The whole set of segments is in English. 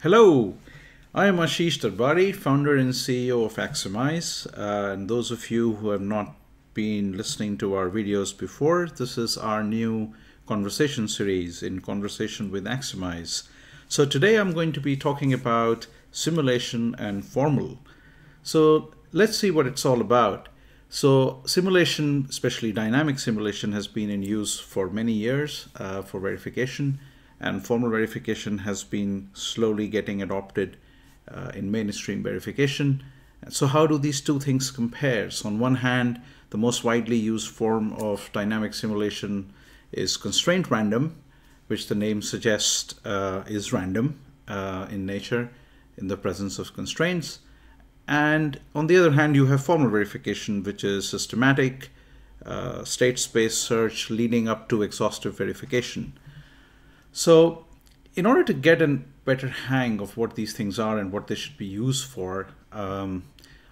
Hello, I am Ashish Darbari, founder and CEO of Axiomise. Uh, and those of you who have not been listening to our videos before, this is our new conversation series in conversation with Axiomise. So today I'm going to be talking about simulation and formal. So let's see what it's all about. So simulation, especially dynamic simulation, has been in use for many years uh, for verification and formal verification has been slowly getting adopted uh, in mainstream verification. So how do these two things compare? So on one hand, the most widely used form of dynamic simulation is constraint random, which the name suggests uh, is random uh, in nature in the presence of constraints. And on the other hand, you have formal verification, which is systematic, uh, state space search leading up to exhaustive verification. So in order to get a better hang of what these things are and what they should be used for, um,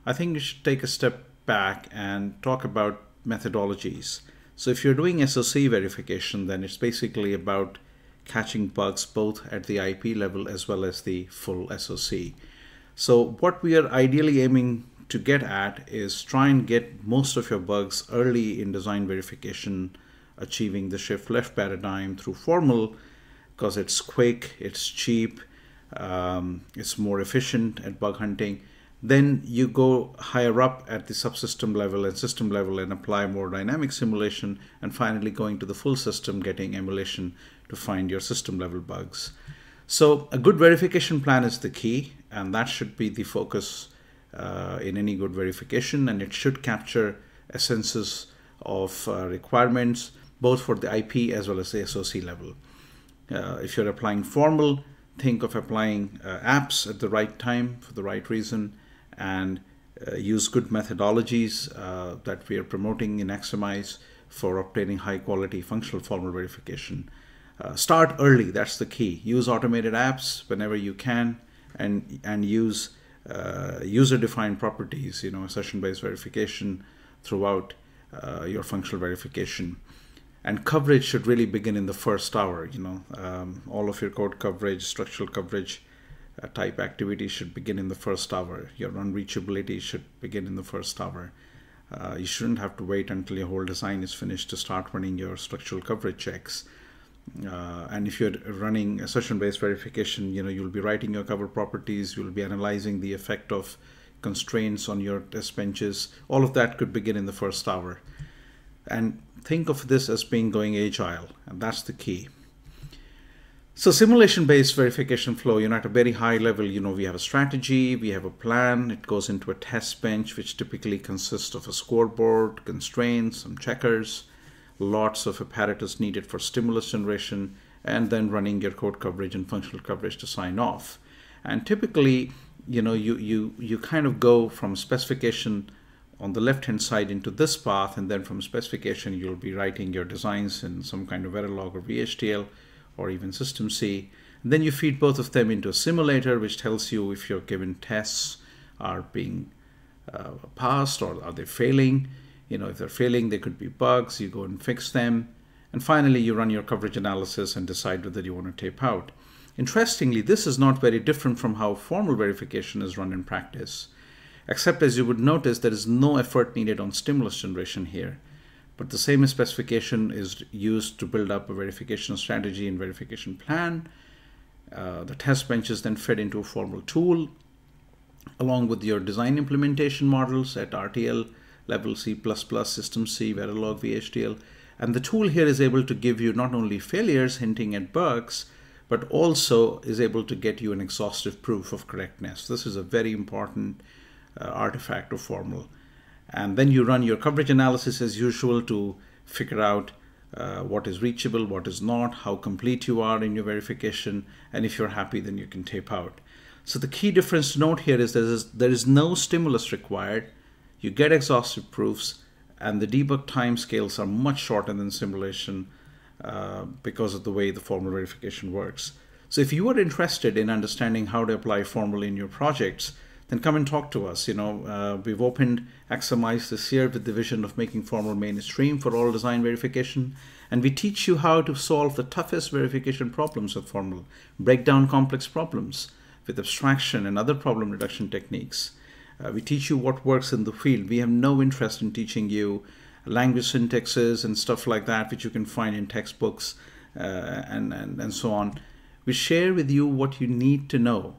I think you should take a step back and talk about methodologies. So if you're doing SOC verification, then it's basically about catching bugs both at the IP level as well as the full SOC. So what we are ideally aiming to get at is try and get most of your bugs early in design verification, achieving the shift left paradigm through formal because it's quick, it's cheap, um, it's more efficient at bug hunting. Then you go higher up at the subsystem level and system level and apply more dynamic simulation and finally going to the full system getting emulation to find your system level bugs. So a good verification plan is the key and that should be the focus uh, in any good verification and it should capture essences of uh, requirements both for the IP as well as the SOC level. Uh, if you're applying formal, think of applying uh, apps at the right time for the right reason and uh, use good methodologies uh, that we are promoting in Axiomise for obtaining high quality functional formal verification. Uh, start early, that's the key. Use automated apps whenever you can and, and use uh, user-defined properties, you know, assertion-based verification throughout your functional verification and coverage should really begin in the first hour you know. Um, all of your code coverage structural coverage uh, type activity should begin in the first hour. Your unreachability should begin in the first hour. Uh, you shouldn't have to wait until your whole design is finished to start running your structural coverage checks. Uh, and if you're running a assertion-based verification you know you'll be writing your cover properties you'll be analyzing the effect of constraints on your test benches. All of that could begin in the first hour. And think of this as being going agile, and that's the key. So simulation-based verification flow, you know, at a very high level, you know, we have a strategy, we have a plan, it goes into a test bench, which typically consists of a scoreboard, constraints, some checkers, lots of apparatus needed for stimulus generation, and then running your code coverage and functional coverage to sign off. And typically, you know, you, you, you kind of go from specification on the left hand side into this path and then from specification you'll be writing your designs in some kind of Verilog or VHDL or even System C. And then you feed both of them into a simulator which tells you if your given tests are being uh, passed or are they failing. You know, if they're failing, there could be bugs, you go and fix them. And finally, you run your coverage analysis and decide whether you want to tape out. Interestingly, this is not very different from how formal verification is run in practice except as you would notice there is no effort needed on stimulus generation here. But the same specification is used to build up a verification strategy and verification plan. Uh, the test bench is then fed into a formal tool along with your design implementation models at RTL level C++, System C, Verilog, VHDL. And the tool here is able to give you not only failures hinting at bugs, but also is able to get you an exhaustive proof of correctness. This is a very important artifact or formal. And then you run your coverage analysis as usual to figure out uh, what is reachable, what is not, how complete you are in your verification, and if you're happy, then you can tape out. So the key difference to note here is there is, there is no stimulus required. You get exhaustive proofs, and the debug timescales are much shorter than simulation uh, because of the way the formal verification works. So if you are interested in understanding how to apply formal in your projects, then come and talk to us. You know, uh, we've opened Axiomise this year with the vision of making formal mainstream for all design verification. And we teach you how to solve the toughest verification problems with formal, break down complex problems. with abstraction and other problem reduction techniques. Uh, we teach you what works in the field. We have no interest in teaching you language syntaxes and stuff like that, which you can find in textbooks uh, and, and, and so on. We share with you what you need to know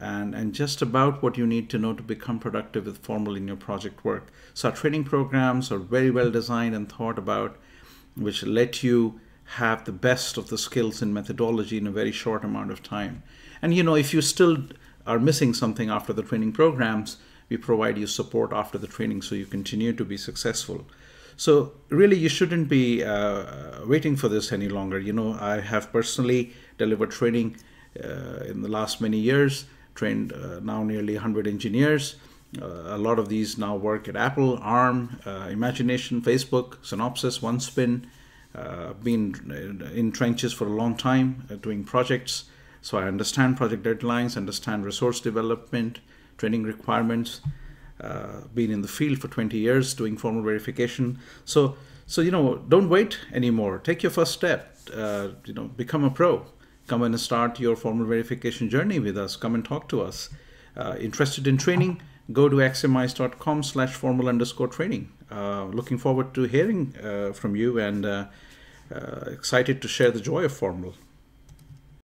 and, and just about what you need to know to become productive with Formal in your project work. So our training programs are very well designed and thought about, which let you have the best of the skills and methodology in a very short amount of time. And you know, if you still are missing something after the training programs, we provide you support after the training so you continue to be successful. So really, you shouldn't be uh, waiting for this any longer. You know, I have personally delivered training uh, in the last many years, trained uh, now nearly 100 engineers. Uh, a lot of these now work at Apple, ARM, uh, Imagination, Facebook, Synopsys, OneSpin. Uh, been in trenches for a long time doing projects. So I understand project deadlines, understand resource development, training requirements. Uh, been in the field for 20 years doing formal verification. So, so you know, don't wait anymore. Take your first step. Uh, you know, become a pro. Come and start your formal verification journey with us. Come and talk to us. Uh, interested in training? Go to axiomise.com slash formal underscore training. Uh, looking forward to hearing uh, from you and uh, excited to share the joy of formal.